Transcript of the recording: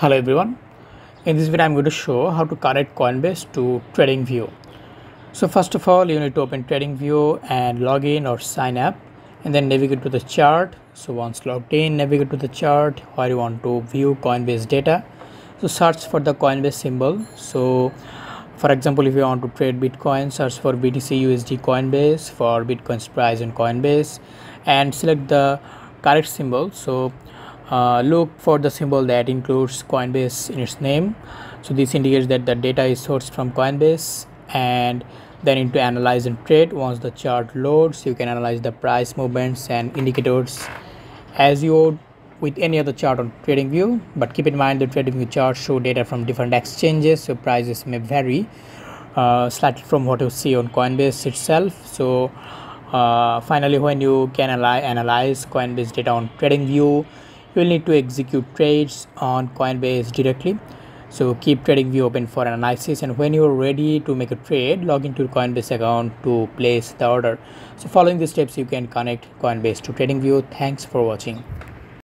Hello everyone. In this video I'm going to show how to connect Coinbase to TradingView. So first of all you need to open TradingView and log in or sign up and then navigate to the chart. So once logged in navigate to the chart where you want to view Coinbase data. So search for the Coinbase symbol. So for example if you want to trade Bitcoin search for BTC USD Coinbase for Bitcoin's price in Coinbase and select the correct symbol. So uh, look for the symbol that includes Coinbase in its name. So this indicates that the data is sourced from Coinbase and then into analyze and trade. Once the chart loads, you can analyze the price movements and indicators as you would with any other chart on TradingView. But keep in mind the TradingView charts show data from different exchanges, so prices may vary uh, slightly from what you see on Coinbase itself. So uh, finally, when you can analyze Coinbase data on TradingView, you will need to execute trades on Coinbase directly. So keep TradingView open for analysis and when you're ready to make a trade, log into your Coinbase account to place the order. So following these steps, you can connect Coinbase to TradingView. Thanks for watching.